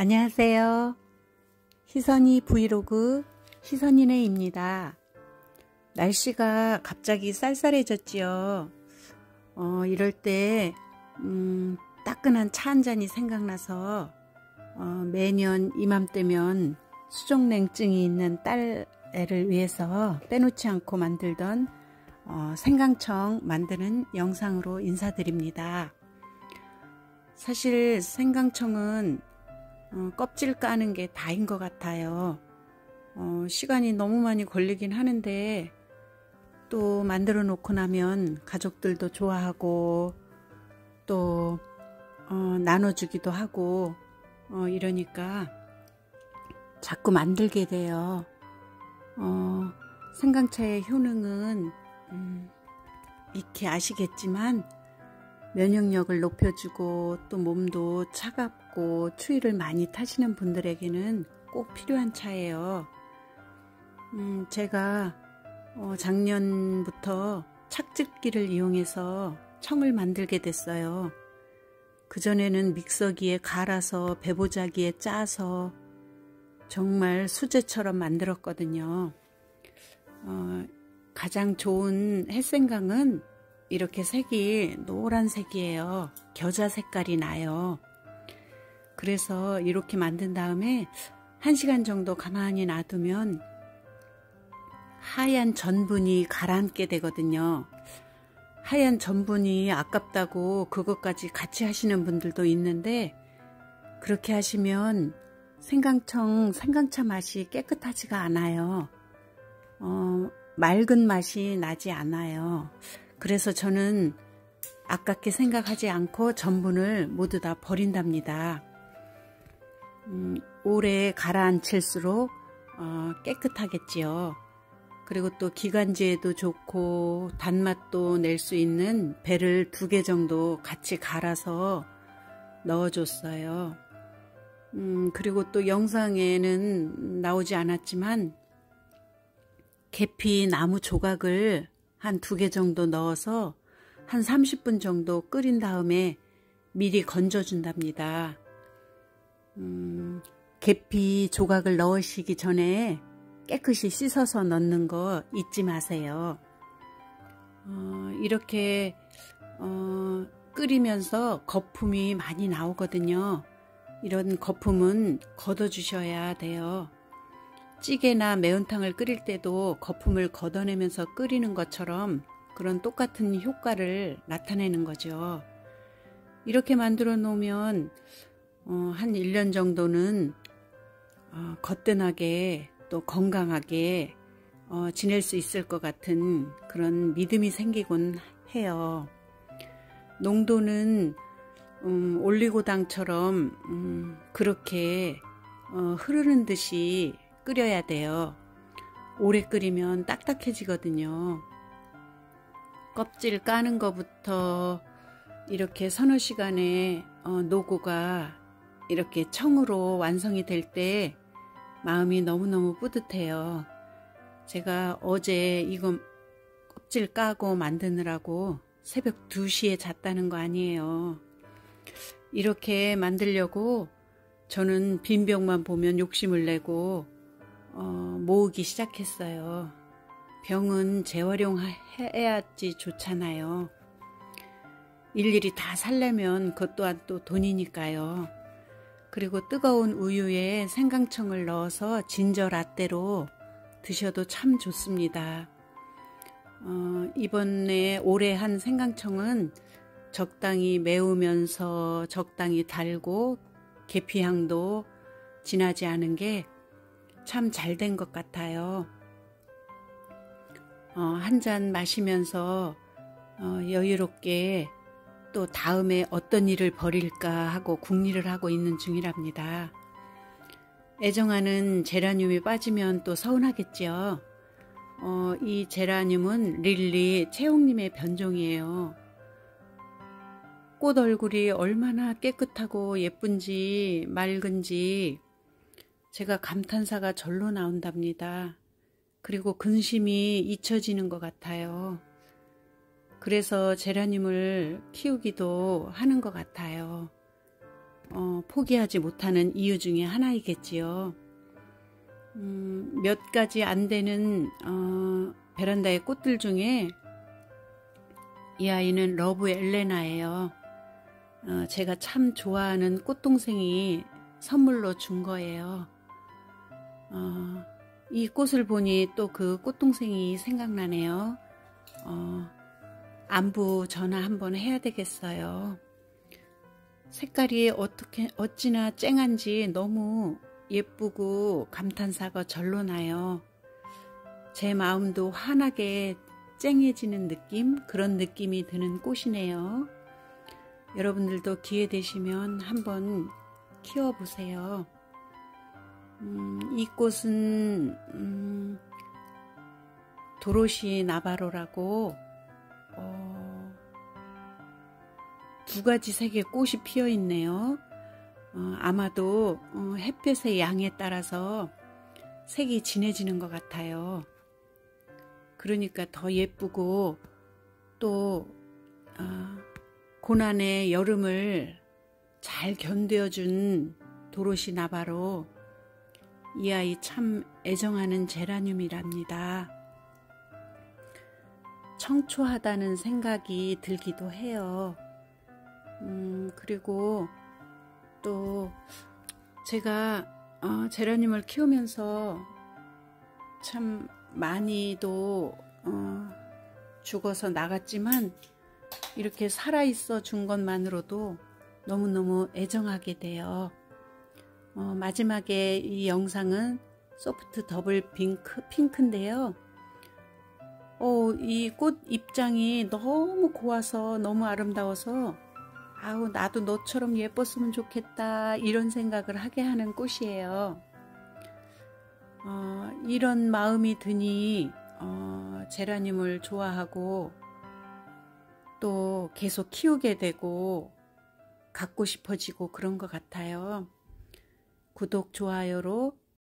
안녕하세요. 희선이 브이로그 희선이네입니다. 날씨가 갑자기 쌀쌀해졌지요. 어, 이럴 때 음, 따끈한 차 한 잔이 생각나서 어, 매년 이맘때면 수족냉증이 있는 딸 애를 위해서 빼놓지 않고 만들던 어, 생강청 만드는 영상으로 인사드립니다. 사실 생강청은 어, 껍질 까는 게 다인 것 같아요. 어, 시간이 너무 많이 걸리긴 하는데 또 만들어 놓고 나면 가족들도 좋아하고 또 어, 나눠주기도 하고 어, 이러니까 자꾸 만들게 돼요. 어, 생강차의 효능은 음, 익히 아시겠지만 면역력을 높여주고 또 몸도 차갑고 추위를 많이 타시는 분들에게는 꼭 필요한 차예요. 음, 제가 어, 작년부터 착즙기를 이용해서 청을 만들게 됐어요. 그전에는 믹서기에 갈아서 배보자기에 짜서 정말 수제처럼 만들었거든요. 어, 가장 좋은 햇생강은 이렇게 색이 노란색이에요. 겨자 색깔이 나요. 그래서 이렇게 만든 다음에 1시간 정도 가만히 놔두면 하얀 전분이 가라앉게 되거든요. 하얀 전분이 아깝다고 그것까지 같이 하시는 분들도 있는데 그렇게 하시면 생강청, 생강차 맛이 깨끗하지가 않아요. 어, 맑은 맛이 나지 않아요. 그래서 저는 아깝게 생각하지 않고 전분을 모두 다 버린답니다. 음, 오래 가라앉힐수록 어, 깨끗하겠지요. 그리고 또 기관지에도 좋고 단맛도 낼 수 있는 배를 두 개 정도 같이 갈아서 넣어줬어요. 음, 그리고 또 영상에는 나오지 않았지만 계피 나무 조각을 한 두 개 정도 넣어서 한 30분 정도 끓인 다음에 미리 건져준답니다. 음, 계피 조각을 넣으시기 전에 깨끗이 씻어서 넣는 거 잊지 마세요. 어, 이렇게 어, 끓이면서 거품이 많이 나오거든요. 이런 거품은 걷어주셔야 돼요. 찌개나 매운탕을 끓일 때도 거품을 걷어내면서 끓이는 것처럼 그런 똑같은 효과를 나타내는 거죠. 이렇게 만들어 놓으면 어, 한 1년 정도는 어, 거뜬하게 또 건강하게 어, 지낼 수 있을 것 같은 그런 믿음이 생기곤 해요. 농도는 음, 올리고당처럼 음, 그렇게 어, 흐르는 듯이 끓여야 돼요. 오래 끓이면 딱딱해지거든요. 껍질 까는 것부터 이렇게 서너 시간에 어, 노고가 이렇게 청으로 완성이 될 때 마음이 너무너무 뿌듯해요. 제가 어제 이거 껍질 까고 만드느라고 새벽 2시에 잤다는 거 아니에요. 이렇게 만들려고 저는 빈 병만 보면 욕심을 내고 어, 모으기 시작했어요. 병은 재활용해야지 좋잖아요. 일일이 다 살려면 그것 또한 또 돈이니까요. 그리고 뜨거운 우유에 생강청을 넣어서 진저 라떼로 드셔도 참 좋습니다. 어, 이번에 올해 한 생강청은 적당히 매우면서 적당히 달고 계피향도 진하지 않은 게 참 잘 된 것 같아요. 어, 한 잔 마시면서 어, 여유롭게 또 다음에 어떤 일을 벌일까 하고 궁리를 하고 있는 중이랍니다. 애정하는 제라늄이 빠지면 또 서운하겠지요. 어, 이 제라늄은 릴리 채용님의 변종이에요. 꽃 얼굴이 얼마나 깨끗하고 예쁜지 맑은지 제가 감탄사가 절로 나온답니다. 그리고 근심이 잊혀지는 것 같아요. 그래서 제라늄을 키우기도 하는 것 같아요. 어, 포기하지 못하는 이유 중에 하나이겠지요. 음, 몇 가지 안 되는 어, 베란다의 꽃들 중에 이 아이는 러브 엘레나예요. 어, 제가 참 좋아하는 꽃동생이 선물로 준 거예요. 어, 이 꽃을 보니 또 그 꽃동생이 생각나네요. 어, 안부 전화 한번 해야 되겠어요. 색깔이 어떻게 어찌나 쨍한지 너무 예쁘고 감탄사가 절로 나요. 제 마음도 환하게 쨍해지는 느낌 그런 느낌이 드는 꽃이네요. 여러분들도 기회 되시면 한번 키워보세요. 음, 이 꽃은 음, 도로시 나바로라고 어, 두 가지 색의 꽃이 피어 있네요. 어, 아마도 어, 햇볕의 양에 따라서 색이 진해지는 것 같아요. 그러니까 더 예쁘고 또 어, 고난의 여름을 잘 견뎌준 도로시 나바로 이 아이 참 애정하는 제라늄이랍니다. 청초하다는 생각이 들기도 해요. 음, 그리고 또 제가 어, 제라늄을 키우면서 참 많이도 어, 죽어서 나갔지만 이렇게 살아있어 준 것만으로도 너무너무 애정하게 돼요. 어, 마지막에 이 영상은 소프트 더블 핑크, 핑크인데요. 어, 이 꽃 입장이 너무 고와서 너무 아름다워서 아우 나도 너처럼 예뻤으면 좋겠다 이런 생각을 하게 하는 꽃이에요. 어, 이런 마음이 드니 어, 제라늄을 좋아하고 또 계속 키우게 되고 갖고 싶어지고 그런 것 같아요. 구독, 좋아요로